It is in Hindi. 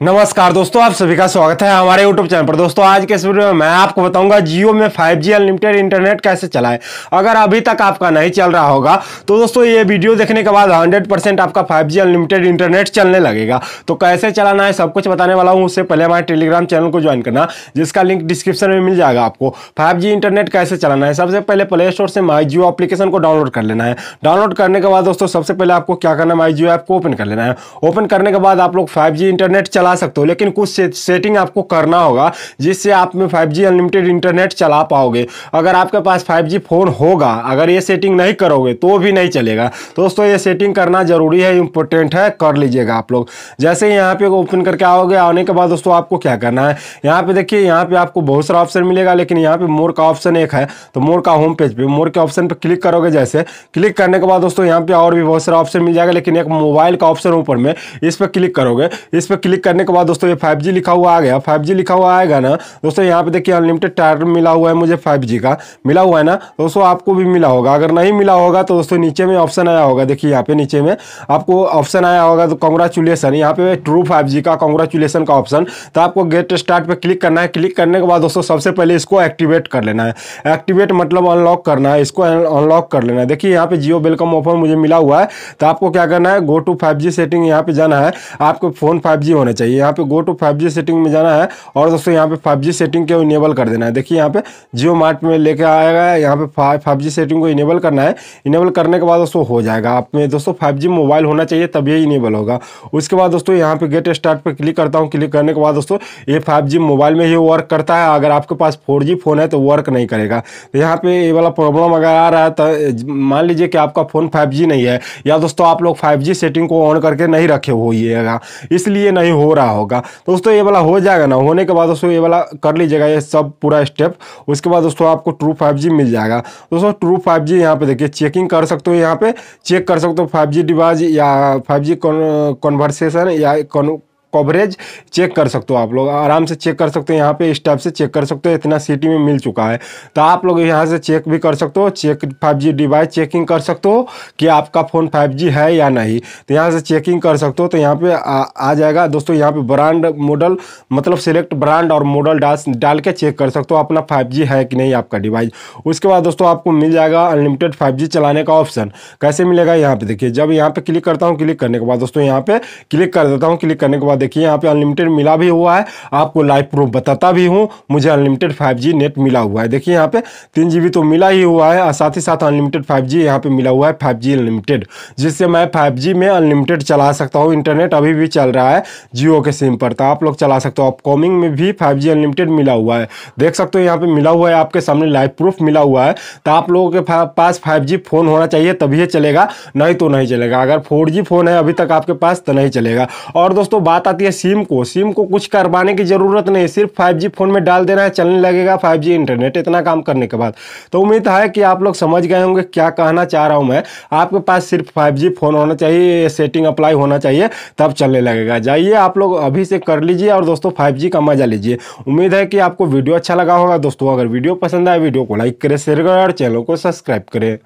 नमस्कार दोस्तों, आप सभी का स्वागत है हमारे YouTube चैनल पर। दोस्तों, आज के इस वीडियो में मैं आपको बताऊँगा, जियो में 5G अनलिमिटेड इंटरनेट कैसे चलाएँ। अगर अभी तक आपका नहीं चल रहा होगा तो दोस्तों, ये वीडियो देखने के बाद 100% आपका 5G अनलिमिटेड इंटरनेट चलने लगेगा। तो कैसे चलाना है, सब कुछ बताने वाला हूँ। उससे पहले हमारे टेलीग्राम चैनल को ज्वाइन करना, जिसका लिंक डिस्क्रिप्शन में मिल जाएगा आपको। फाइव इंटरनेट कैसे चलाना है, सबसे पहले प्ले स्टोर से माई जियो अप्लीकेशन को डाउनलोड कर लेना है। डाउनलोड करने के बाद दोस्तों, सबसे पहले आपको क्या करना है माई जियो ऐप को ओपन कर लेना है। ओपन करने के बाद आप लोग फाइव इंटरनेट चला सकते हो, लेकिन कुछ कुछ सेटिंग आपको करना होगा, जिससे आप में 5G अनलिमिटेड इंटरनेट चला पाओगे। अगर आपके पास 5G फ़ोन होगा, अगर ये सेटिंग नहीं करोगे तो भी नहीं चलेगा। दोस्तों, ये सेटिंग करना ज़रूरी है इंपॉर्टेंट है, कर लीजिएगा आप लोग। जैसे यहाँ पे ओपन करके आओगे, आने के बाद दोस्तों आपको क्या करना है? यहाँ पे देखिए, यहाँ पे आपको बहुत सारा ऑप्शन मिलेगा, लेकिन यहाँ पे मोर का ऑप्शन एक है तो मोर का होम पेज पे मोर के ऑप्शन पे क्लिक करोगे जैसे। क्लिक करने के बाद दोस्तों, यहाँ पे और भी बहुत सारा ऑप्शन मिल जाएगा, लेकिन एक मोबाइल का ऑप्शन ऊपर में, इस पर क्लिक करोगे। इस पर क्लिक करने के बाद दोस्तों ये फाइव लिखा हुआ आ गया। फाइव लिखा हुआ आएगा ना, दोस्तों यहाँ पे देखिए अनलिमिटेड टायर मिला हुआ है मुझे फाइव का। मिला हुआ है ना, दोस्तों आपको भी मिला होगा। अगर नहीं मिला होगा तो दोस्तों नीचे में ऑप्शन आया होगा। देखिए यहाँ पे नीचे में आपको ऑप्शन आया होगा तो कॉन्ग्रेचुलेसन यहाँ पे ट्रू फाइव का कॉन्ग्रेचुलेसन का ऑप्शन तो आपको गेट स्टार्ट पे क्लिक करना है। क्लिक करने के बाद दोस्तों सबसे पहले इसको एक्टिवेट कर लेना है। एक्टिवेट मतलब अनलॉक करना है। इसको अनलॉक कर लेना है। देखिए यहाँ पे जियो वेलकम ऑफ़र मुझे मिला हुआ है। तो आपको क्या करना है? गो टू फाइव सेटिंग यहाँ पे जाना है। आपको फ़ोन फाइव होना चाहिए। यहाँ पे go to five G setting में जाना है और दोस्तों यहाँ पे फाइव सेटिंग को इनेबल कर देना है। देखिए यहाँ पे जियो मार्ट में लेके आएगा, यहाँ पे फाइव सेटिंग को इनेबल करना है। इनेबल करने के बाद दोस्तों हो जाएगा। आप में दोस्तों फाइव मोबाइल होना चाहिए तभी इनेबल होगा। उसके बाद दोस्तों यहाँ पे गेट स्टार्ट पर क्लिक करता हूँ। क्लिक करने के बाद दोस्तों ये फाइव मोबाइल में ही वर्क करता है। अगर आपके पास फोर जी फ़ोन है तो वर्क नहीं करेगा। तो यहाँ पे ये वाला प्रॉब्लम अगर आ रहा है तो मान लीजिए कि आपका फ़ोन फाइव जी नहीं है, या दोस्तों आप लोग फाइव जी सेटिंग को ऑन करके नहीं रखे होइएगा इसलिए नहीं हो रहा होगा। दोस्तों, ये वाला हो जाएगा ना, होने के बाद दोस्तों ये वाला कर लीजिएगा ये सब पूरा स्टेप उसके बाद दोस्तों आपको ट्रू फाइव मिल जाएगा। दोस्तों ट्रू फाइव जी यहाँ पे देखिए चेकिंग कर सकते हो यहाँ पे। चेक कर सकते हो फाइव जी या फाइव जी कॉन्वर्सेशन या कवरेज चेक कर सकते हो आप लोग। आराम से चेक कर सकते हो यहाँ पे इस टाइप से चेक कर सकते हो इतना सिटी में मिल चुका है। तो आप लोग यहाँ से चेक भी कर सकते हो check five G device checking कर सकते हो कि आपका फ़ोन फाइव जी है या नहीं। तो यहाँ से चेकिंग कर सकते हो तो यहाँ पे आ, आ जाएगा। दोस्तों यहाँ पे ब्रांड मॉडल मतलब सिलेक्ट ब्रांड और मॉडल डाल डाल के चेक कर सकते हो अपना फाइव है कि नहीं आपका डिवाइस उसके बाद दोस्तों आपको मिल जाएगा अनलिमिटेड फाइव चलाने का ऑप्शन कैसे मिलेगा यहाँ पे? देखिए जब यहाँ पे क्लिक करता हूँ क्लिक करने के बाद दोस्तों यहाँ पे क्लिक कर देता हूँ क्लिक करने के बाद देखिए, यहाँ पे अनलिमिटेड मिला भी हुआ है। आपको लाइव प्रूफ बताता भी हूँ, मुझे अनलिमिटेड फाइव नेट मिला हुआ है। देखिए, यहाँ पे तीन जी तो मिला ही हुआ है, और साथ ही साथ अनलिमिटेड फाइव जी यहाँ पे मिला हुआ है फाइव जी अनलिमिटेड जिससे मैं फाइव में अनलिमिटेड चला सकता हूँ। इंटरनेट अभी भी चल रहा है, जियो के सिम पर। तो आप लोग चला सकते हो। अपकमिंग में भी फाइव जी अनलिमिटेड मिला हुआ है। देख सकते हो, यहाँ पे मिला हुआ है, आपके सामने लाइव प्रूफ मिला हुआ है। तो आप लोगों के पास फाइव जी फ़ोन होना चाहिए, तभी चलेगा, नहीं तो नहीं चलेगा। अगर फोर जी फ़ोन है अभी तक आपके पास तो नहीं चलेगा। और दोस्तों, बात है सिम को। सिम को कुछ करवाने की ज़रूरत नहीं सिर्फ़ 5G फ़ोन में डाल देना है, चलने लगेगा। 5G इंटरनेट इतना काम करने के बाद। तो उम्मीद है कि आप लोग समझ गए होंगे क्या कहना चाह रहा हूँ मैं। आपके पास सिर्फ़ 5G फ़ोन होना चाहिए सेटिंग अप्लाई होना चाहिए, तब चलने लगेगा। जाइए आप लोग अभी से कर लीजिए और दोस्तों फाइव का मज़ा लीजिए। उम्मीद है कि आपको वीडियो अच्छा लगा होगा। दोस्तों, अगर वीडियो पसंद आए वीडियो को लाइक करें, शेयर करें और चैनल को सब्सक्राइब करें।